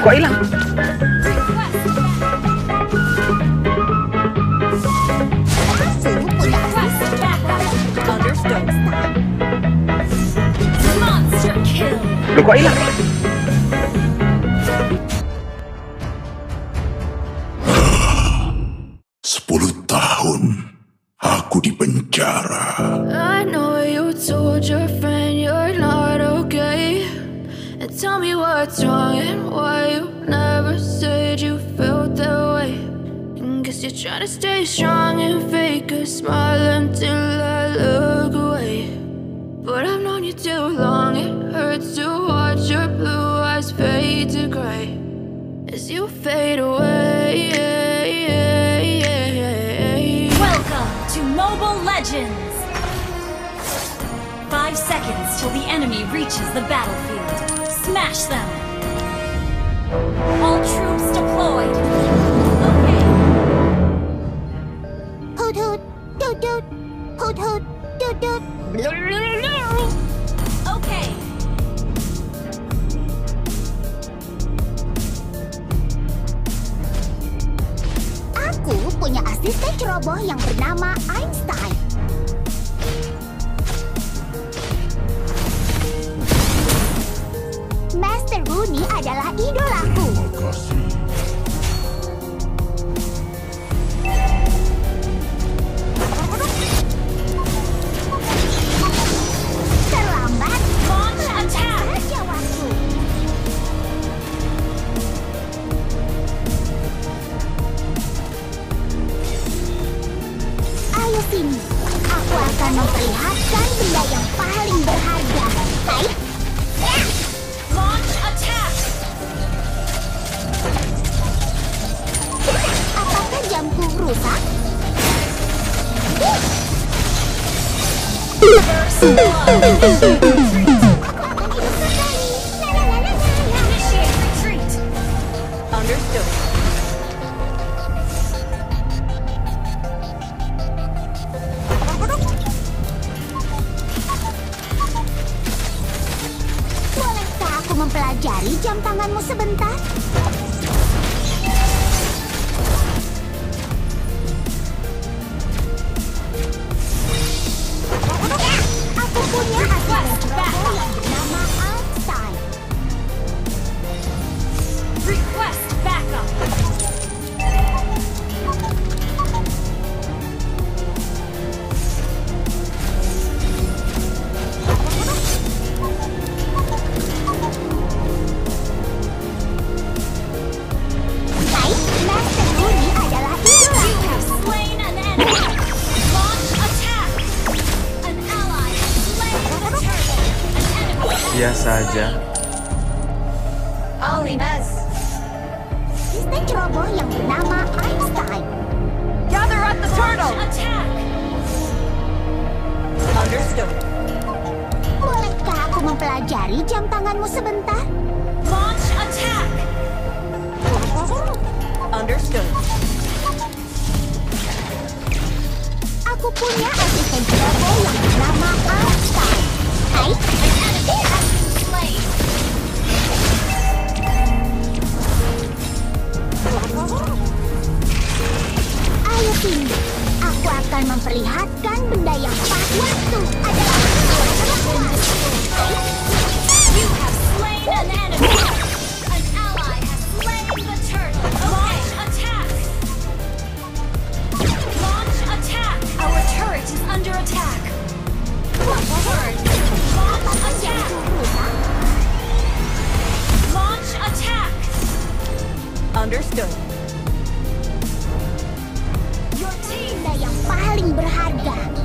Loh, kok hilang? Loh, kok hilang? Sepuluh tahun aku di penjara. I know you told your friend tell me what's wrong and why you never said you felt that way. And guess you're trying to stay strong and fake a smile until I look away. But I've known you too long, it hurts to watch your blue eyes fade to gray as you fade away. Welcome to Mobile Legends! Five seconds till the enemy reaches the battlefield. Smash them! All troops deployed! Okay, Hoot hoot, doot doot, hoot hoot, doot doot. okay. Aku punya asisten ceroboh yang bernama Einstein. Rooney adalah idolaku. Woo! Saja. Asisten ceroboh yang bernama Einstein. Gather at the turtle! Attack! Understood. Bolehkah aku mempelajari jam tanganmu sebentar? Launch attack! Understood. Aku punya asisten ceroboh yang bernama Einstein. Hai, ayo. Aku akan memperlihatkan benda yang pas. Waktu adalah You have slain an enemy. An ally has slain the turtle. Launch attack! Launch attack! Our turret is under attack. Turret. Launch attack! Launch attack! Understood. Paling berharga.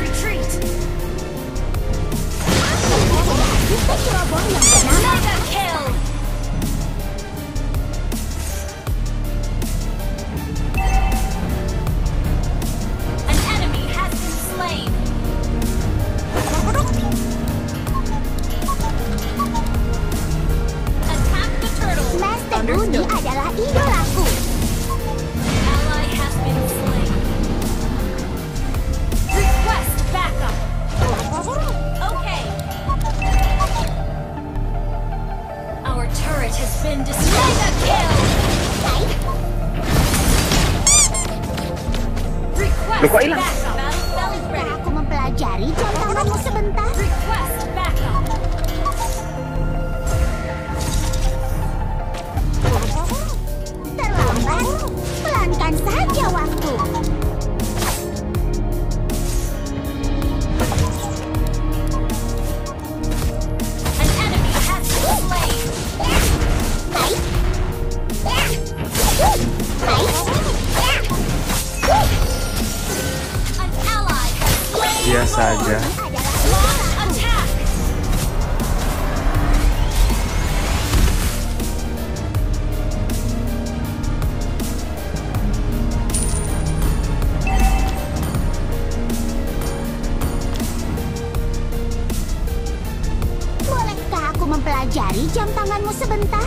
retreat! Biasa aja. Bolehkah aku mempelajari jam tanganmu sebentar?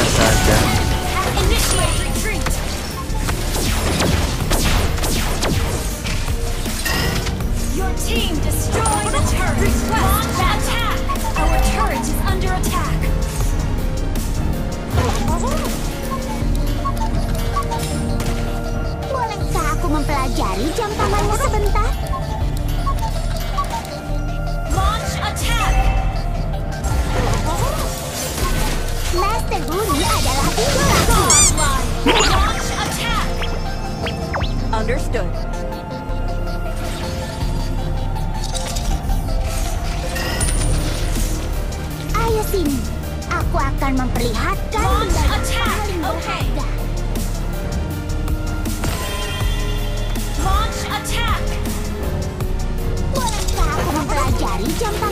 saja. Bolehkah aku mempelajari jam tamannya sebentar? Master adalah Understood. Ayo sini. Aku akan memperlihatkan okay. Launch attack. Aku mempelajari jam?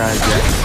size.